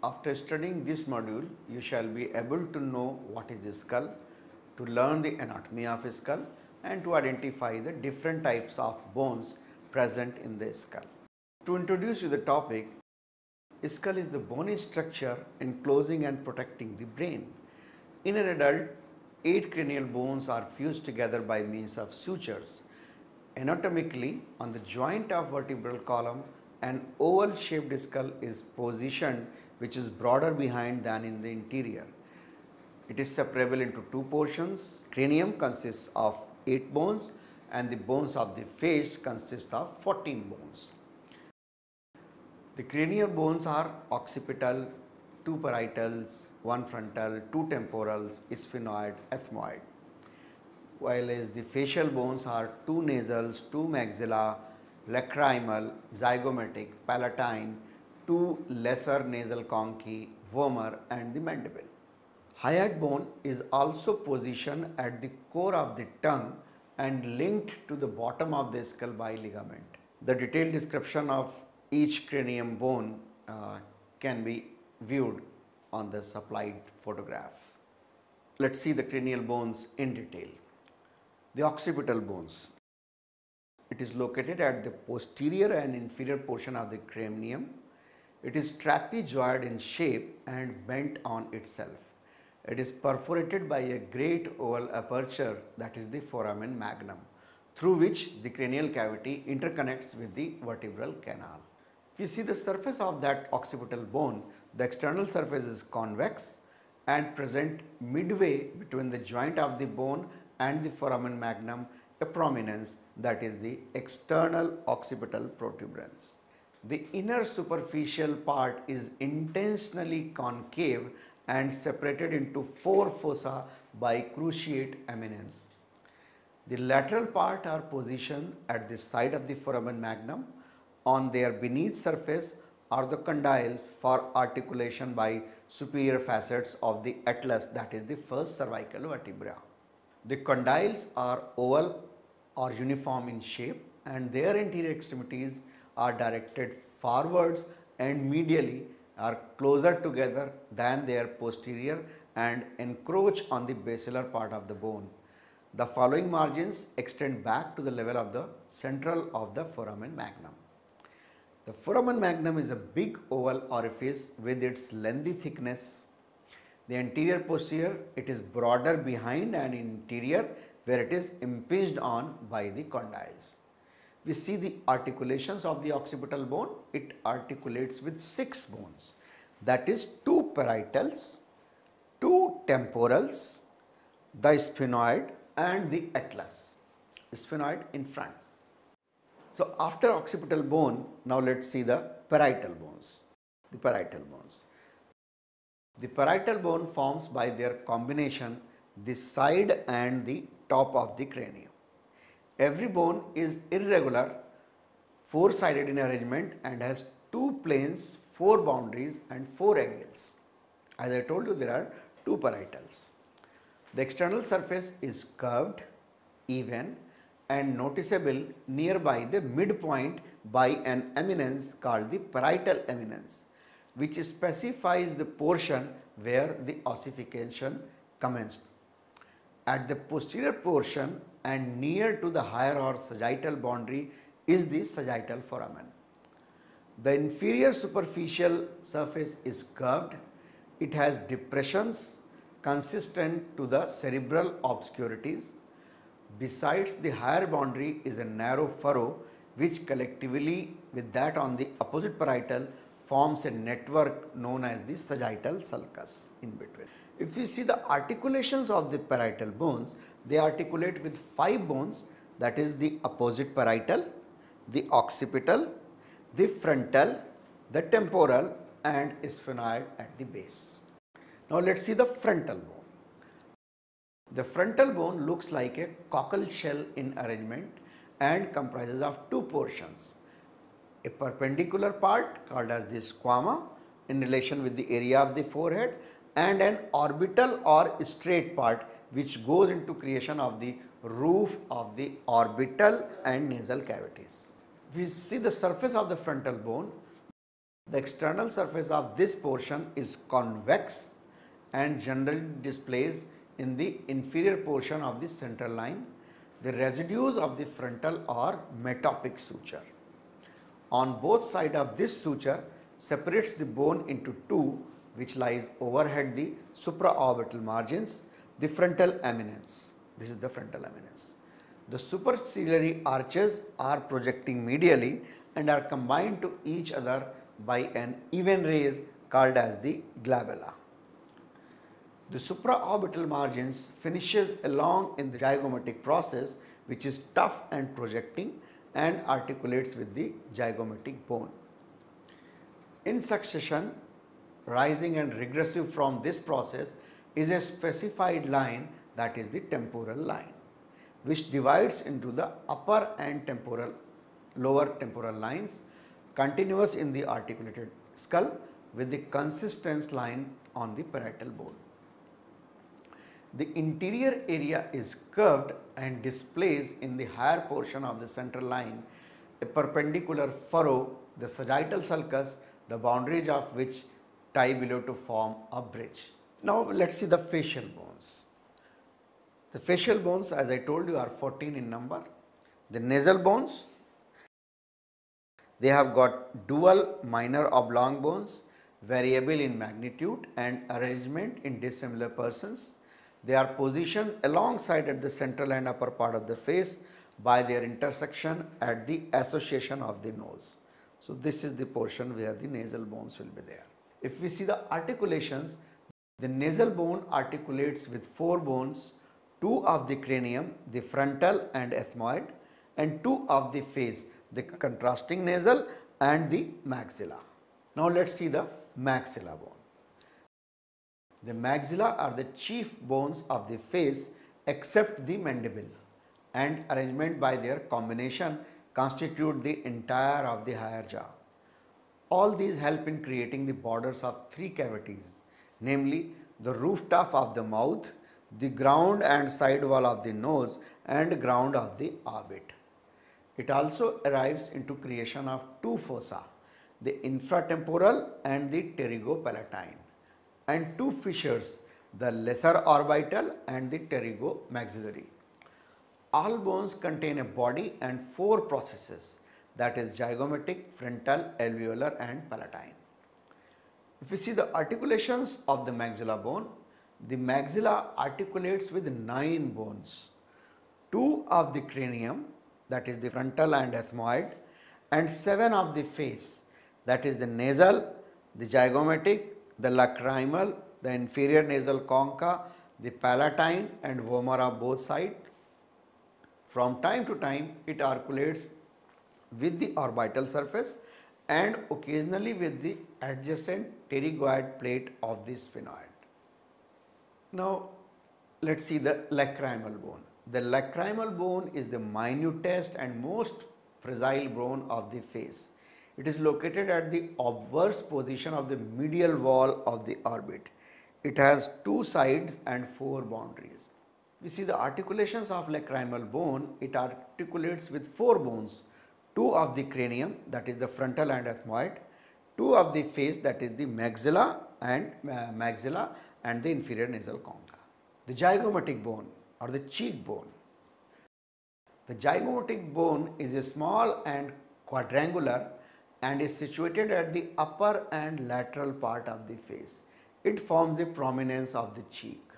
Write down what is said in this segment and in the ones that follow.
After studying this module, you shall be able to know what is the skull, to learn the anatomy of a skull and to identify the different types of bones present in the skull. To introduce you the topic, skull is the bony structure enclosing and protecting the brain. In an adult, eight cranial bones are fused together by means of sutures. Anatomically, on the joint of vertebral column, an oval shaped skull is positioned which is broader behind than in the interior. It is separable into two portions. Cranium consists of 8 bones and the bones of the face consist of 14 bones. The cranial bones are occipital, two parietals, one frontal, two temporals, sphenoid, ethmoid. While as the facial bones are two nasals, two maxilla, lacrimal, zygomatic, palatine, two lesser nasal conchae, vomer and the mandible. Hyoid bone is also positioned at the core of the tongue and linked to the bottom of the skull by ligament. The detailed description of each cranium bone uh, can be viewed on the supplied photograph. Let's see the cranial bones in detail. The occipital bones. It is located at the posterior and inferior portion of the cranium. It is trapezoid in shape and bent on itself. It is perforated by a great oval aperture that is the foramen magnum through which the cranial cavity interconnects with the vertebral canal. If you see the surface of that occipital bone, the external surface is convex and present midway between the joint of the bone and the foramen magnum a prominence that is the external occipital protuberance. The inner superficial part is intentionally concave and separated into four fossa by cruciate eminence. The lateral part are positioned at the side of the foramen magnum. On their beneath surface are the condyles for articulation by superior facets of the atlas that is the first cervical vertebra. The condyles are oval or uniform in shape and their anterior extremities are directed forwards and medially are closer together than their posterior and encroach on the basilar part of the bone. The following margins extend back to the level of the central of the foramen magnum. The foramen magnum is a big oval orifice with its lengthy thickness. The anterior posterior, it is broader behind and interior where it is impinged on by the condyles. We see the articulations of the occipital bone, it articulates with 6 bones. That is 2 parietals, 2 temporals, the sphenoid and the atlas, sphenoid in front. So, after occipital bone, now let us see the parietal bones, the parietal bones. The parietal bone forms by their combination the side and the top of the cranium. Every bone is irregular, four sided in arrangement and has two planes, four boundaries and four angles. As I told you there are two parietals. The external surface is curved, even and noticeable nearby the midpoint by an eminence called the parietal eminence which specifies the portion where the ossification commenced. At the posterior portion and near to the higher or sagittal boundary is the sagittal foramen. The inferior superficial surface is curved. It has depressions consistent to the cerebral obscurities. Besides the higher boundary is a narrow furrow which collectively with that on the opposite parietal forms a network known as the sagittal sulcus in between. If we see the articulations of the parietal bones, they articulate with five bones that is the opposite parietal, the occipital, the frontal, the temporal and sphenoid at the base. Now let us see the frontal bone. The frontal bone looks like a cockle shell in arrangement and comprises of two portions. A perpendicular part called as the squama in relation with the area of the forehead and an orbital or straight part which goes into creation of the roof of the orbital and nasal cavities. We see the surface of the frontal bone. The external surface of this portion is convex and generally displays in the inferior portion of the central line. The residues of the frontal or metopic suture. On both sides of this suture separates the bone into two which lies overhead the supraorbital margins, the frontal eminence. This is the frontal eminence. The superciliary arches are projecting medially and are combined to each other by an even rays called as the glabella. The supraorbital margins finishes along in the zygomatic process which is tough and projecting and articulates with the zygomatic bone. In succession, rising and regressive from this process is a specified line that is the temporal line which divides into the upper and temporal lower temporal lines continuous in the articulated skull with the consistence line on the parietal bone. The interior area is curved and displays in the higher portion of the central line a perpendicular furrow, the sagittal sulcus, the boundaries of which tie below to form a bridge. Now let us see the facial bones. The facial bones as I told you are 14 in number. The nasal bones, they have got dual minor oblong bones variable in magnitude and arrangement in dissimilar persons. They are positioned alongside at the central and upper part of the face by their intersection at the association of the nose. So, this is the portion where the nasal bones will be there. If we see the articulations, the nasal bone articulates with four bones, two of the cranium, the frontal and ethmoid and two of the face, the contrasting nasal and the maxilla. Now, let us see the maxilla bone. The maxilla are the chief bones of the face except the mandible and arrangement by their combination constitute the entire of the higher jaw. All these help in creating the borders of three cavities, namely the rooftop of the mouth, the ground and side wall of the nose and ground of the orbit. It also arrives into creation of two fossa, the infratemporal and the pterygopalatine and two fissures, the lesser orbital and the pterygomaxillary. All bones contain a body and four processes that is zygomatic, frontal, alveolar and palatine. If we see the articulations of the maxilla bone, the maxilla articulates with nine bones, two of the cranium that is the frontal and ethmoid and seven of the face that is the nasal, the zygomatic, the lacrimal, the inferior nasal concha, the palatine and vomer of both sides from time to time it articulates with the orbital surface and occasionally with the adjacent pterygoid plate of the sphenoid. Now let us see the lacrimal bone. The lacrimal bone is the minutest and most fragile bone of the face. It is located at the obverse position of the medial wall of the orbit. It has two sides and four boundaries we see the articulations of lacrimal bone, it articulates with four bones, two of the cranium that is the frontal and ethmoid, two of the face that is the maxilla and uh, maxilla and the inferior nasal concha. The zygomatic bone or the cheek bone. The zygomatic bone is a small and quadrangular and is situated at the upper and lateral part of the face. It forms the prominence of the cheek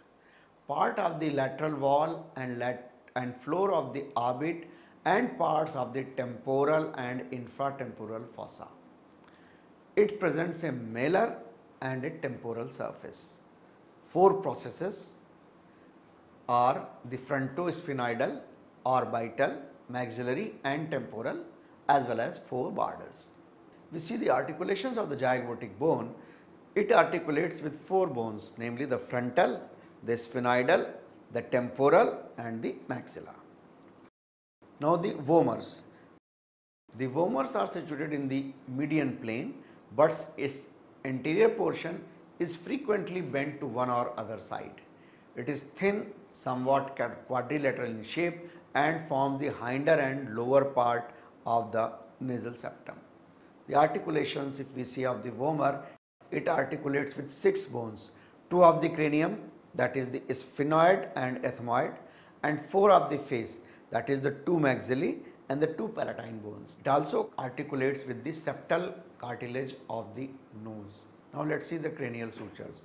part of the lateral wall and, lat and floor of the orbit and parts of the temporal and infratemporal fossa. It presents a malar and a temporal surface. Four processes are the frontosphenoidal, orbital, maxillary and temporal as well as four borders. We see the articulations of the zygomatic bone. It articulates with four bones namely the frontal, the sphenoidal, the temporal and the maxilla. Now the vomers. The vomers are situated in the median plane but its anterior portion is frequently bent to one or other side. It is thin, somewhat quadrilateral in shape and forms the hinder and lower part of the nasal septum. The articulations if we see of the vomer, it articulates with six bones, two of the cranium that is the sphenoid and ethmoid and four of the face that is the two maxillae and the two palatine bones. It also articulates with the septal cartilage of the nose. Now let us see the cranial sutures.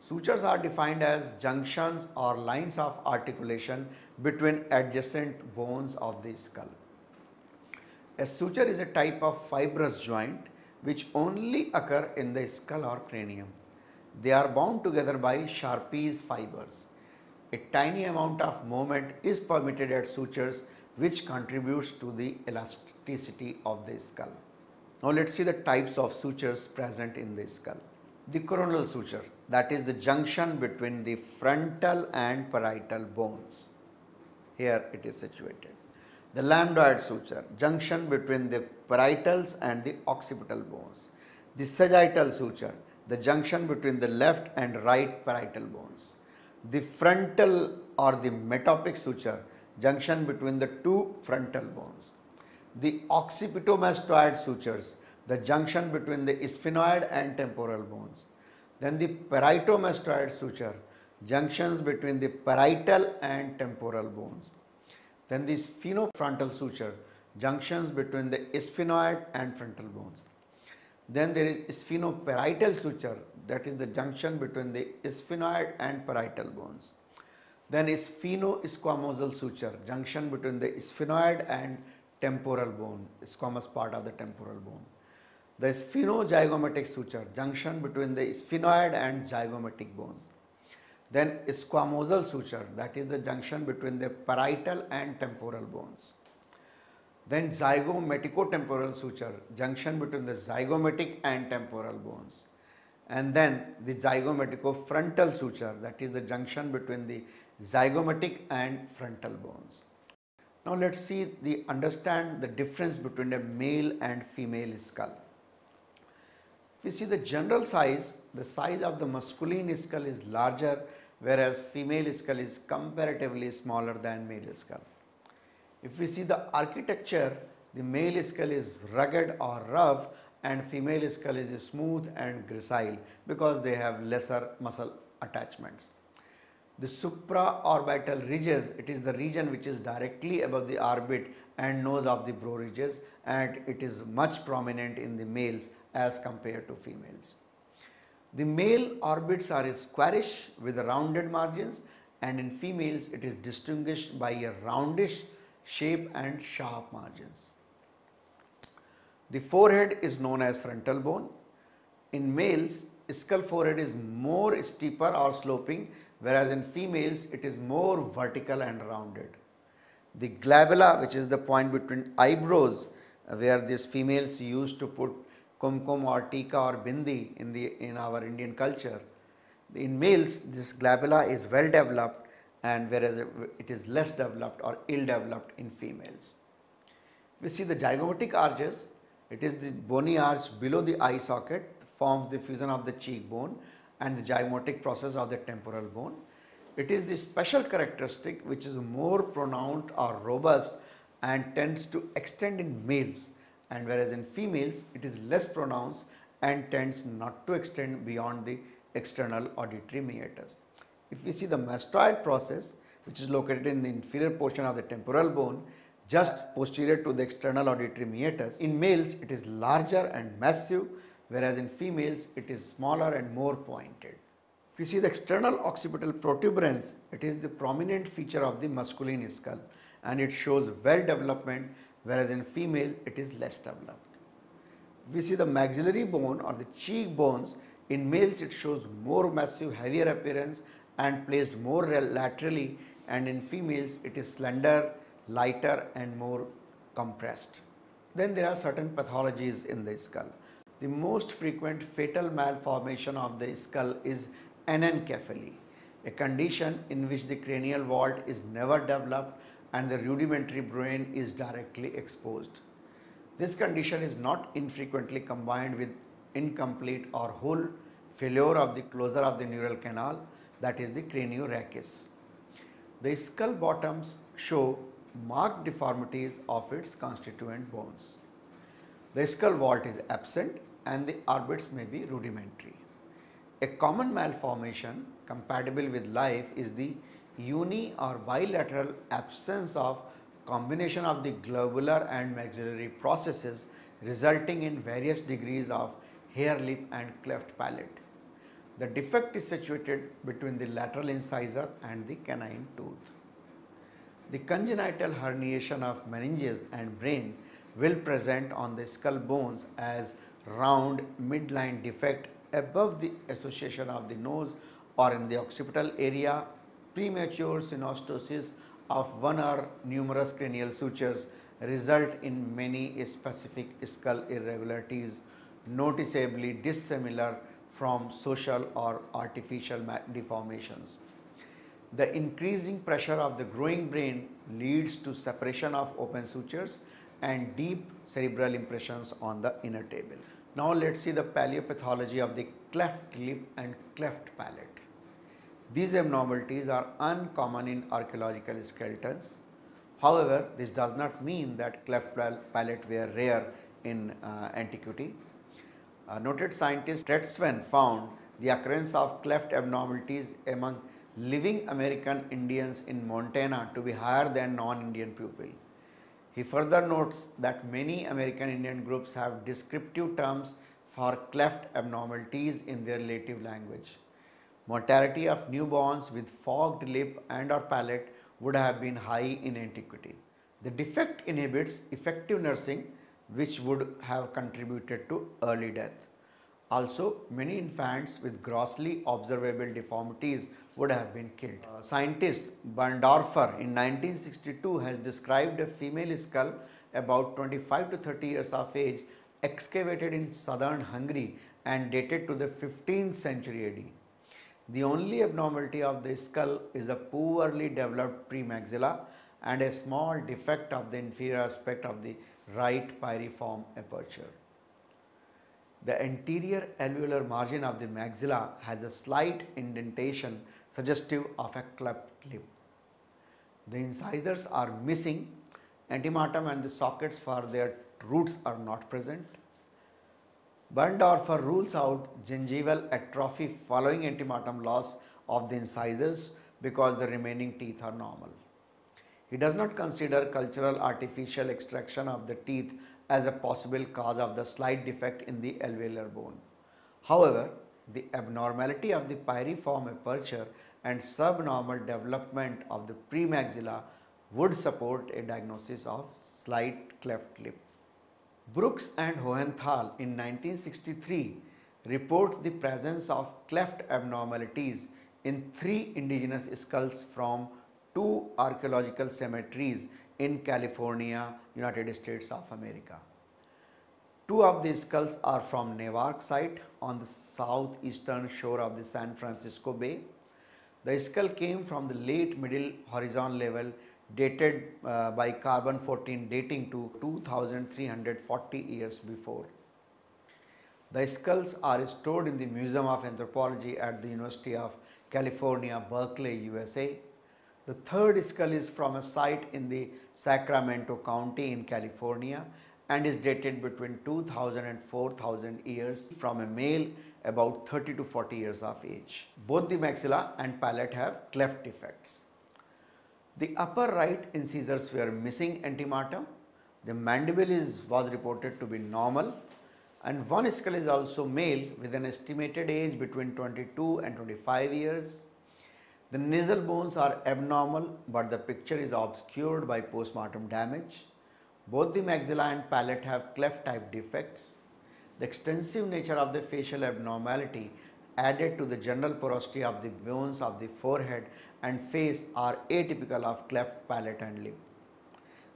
Sutures are defined as junctions or lines of articulation between adjacent bones of the skull. A suture is a type of fibrous joint which only occur in the skull or cranium. They are bound together by Sharpey's fibers. A tiny amount of movement is permitted at sutures which contributes to the elasticity of the skull. Now let us see the types of sutures present in the skull. The coronal suture that is the junction between the frontal and parietal bones. Here it is situated the lambdoid suture, junction between the parietals and the occipital bones. The sagittal suture, the junction between the left and right parietal bones. The frontal or the metopic suture, junction between the two frontal bones. The occipitomastoid sutures, the junction between the sphenoid and temporal bones. Then the parietomastoid suture, junctions between the parietal and temporal bones. Then the sphenofrontal suture, junctions between the sphenoid and frontal bones. Then there is sphenoparietal suture, that is the junction between the sphenoid and parietal bones. Then sphenosquamosal suture, junction between the sphenoid and temporal bone, squamous part of the temporal bone. The sphenozygomatic suture, junction between the sphenoid and zygomatic bones. Then squamosal suture that is the junction between the parietal and temporal bones. Then zygomaticotemporal suture junction between the zygomatic and temporal bones. And then the zygomaticofrontal suture that is the junction between the zygomatic and frontal bones. Now let us see the understand the difference between a male and female skull. If you see the general size, the size of the masculine skull is larger whereas female skull is comparatively smaller than male skull. If we see the architecture, the male skull is rugged or rough and female skull is smooth and gracile because they have lesser muscle attachments. The supraorbital ridges, it is the region which is directly above the orbit and nose of the brow ridges and it is much prominent in the males as compared to females. The male orbits are squarish with rounded margins and in females it is distinguished by a roundish shape and sharp margins. The forehead is known as frontal bone. In males, skull forehead is more steeper or sloping whereas in females it is more vertical and rounded. The glabella which is the point between eyebrows where these females used to put kumkum or tika or bindi in, the, in our Indian culture. In males, this glabella is well developed and whereas it is less developed or ill developed in females. We see the zygomatic arches, it is the bony arch below the eye socket forms the fusion of the cheekbone and the zygomatic process of the temporal bone. It is the special characteristic which is more pronounced or robust and tends to extend in males and whereas in females it is less pronounced and tends not to extend beyond the external auditory meatus. If we see the mastoid process which is located in the inferior portion of the temporal bone just posterior to the external auditory meatus, in males it is larger and massive whereas in females it is smaller and more pointed. If you see the external occipital protuberance, it is the prominent feature of the masculine skull and it shows well development whereas in female it is less developed. We see the maxillary bone or the cheek bones in males it shows more massive heavier appearance and placed more laterally and in females it is slender, lighter and more compressed. Then there are certain pathologies in the skull. The most frequent fatal malformation of the skull is anencephaly, a condition in which the cranial vault is never developed and the rudimentary brain is directly exposed. This condition is not infrequently combined with incomplete or whole failure of the closure of the neural canal that is the craniorachis. The skull bottoms show marked deformities of its constituent bones. The skull vault is absent and the orbits may be rudimentary. A common malformation compatible with life is the uni or bilateral absence of combination of the globular and maxillary processes resulting in various degrees of hare lip and cleft palate. The defect is situated between the lateral incisor and the canine tooth. The congenital herniation of meninges and brain will present on the skull bones as round midline defect above the association of the nose or in the occipital area, premature synostosis of one or numerous cranial sutures result in many specific skull irregularities noticeably dissimilar from social or artificial deformations. The increasing pressure of the growing brain leads to separation of open sutures and deep cerebral impressions on the inner table. Now let's see the paleopathology of the cleft lip and cleft palate. These abnormalities are uncommon in archaeological skeletons. However, this does not mean that cleft palate were rare in uh, antiquity. Uh, noted scientist Tretsven found the occurrence of cleft abnormalities among living American Indians in Montana to be higher than non-Indian people. He further notes that many American Indian groups have descriptive terms for cleft abnormalities in their native language. Mortality of newborns with fogged lip and or palate would have been high in antiquity. The defect inhibits effective nursing which would have contributed to early death. Also, many infants with grossly observable deformities would have been killed. Uh, scientist Berndorfer in 1962 has described a female skull about 25 to 30 years of age excavated in southern Hungary and dated to the 15th century AD. The only abnormality of the skull is a poorly developed premaxilla and a small defect of the inferior aspect of the right pyriform aperture. The anterior alveolar margin of the maxilla has a slight indentation suggestive of a cleft lip. The incisors are missing, antemortem and the sockets for their roots are not present. Berndorfer rules out gingival atrophy following antemortem loss of the incisors because the remaining teeth are normal. He does not consider cultural artificial extraction of the teeth as a possible cause of the slight defect in the alveolar bone. However, the abnormality of the pyriform aperture and subnormal development of the premaxilla would support a diagnosis of slight cleft lip. Brooks and Hohenthal in 1963 report the presence of cleft abnormalities in three indigenous skulls from two archaeological cemeteries in California, United States of America. Two of these skulls are from Newark site on the southeastern shore of the San Francisco Bay. The skull came from the late middle horizon level dated uh, by carbon 14 dating to 2340 years before. The skulls are stored in the Museum of Anthropology at the University of California, Berkeley, USA. The third skull is from a site in the Sacramento County in California and is dated between 2000 and 4000 years from a male about 30 to 40 years of age. Both the maxilla and palate have cleft defects. The upper right incisors were missing antemortem. The mandible is, was reported to be normal and one skull is also male with an estimated age between 22 and 25 years. The nasal bones are abnormal but the picture is obscured by postmortem damage. Both the maxilla and palate have cleft type defects. The extensive nature of the facial abnormality added to the general porosity of the bones of the forehead and face are atypical of cleft palate and lip.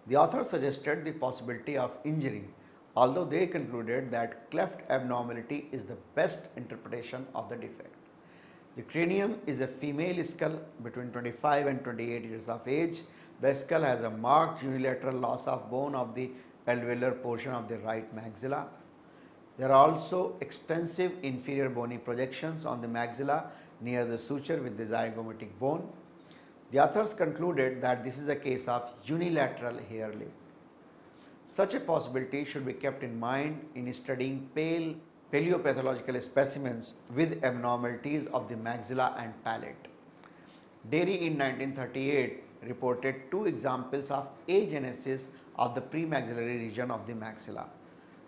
The author suggested the possibility of injury although they concluded that cleft abnormality is the best interpretation of the defect. The cranium is a female skull between 25 and 28 years of age. The skull has a marked unilateral loss of bone of the alveolar portion of the right maxilla. There are also extensive inferior bony projections on the maxilla near the suture with the zygomatic bone. The authors concluded that this is a case of unilateral hare lip. Such a possibility should be kept in mind in studying pale paleopathological specimens with abnormalities of the maxilla and palate. Derry in 1938 reported two examples of agenesis of the premaxillary region of the maxilla.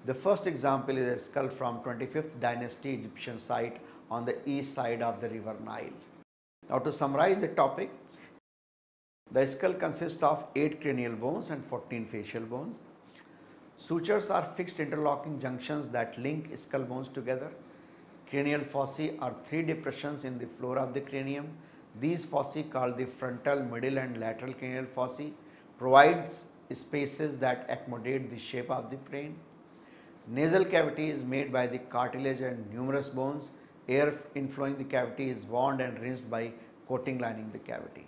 The first example is a skull from 25th dynasty Egyptian site on the east side of the river Nile. Now to summarize the topic, the skull consists of 8 cranial bones and 14 facial bones. Sutures are fixed interlocking junctions that link skull bones together. Cranial fossae are three depressions in the floor of the cranium. These fossae called the frontal, middle and lateral cranial fossae provides spaces that accommodate the shape of the brain. Nasal cavity is made by the cartilage and numerous bones. Air inflowing the cavity is warmed and rinsed by coating lining the cavity.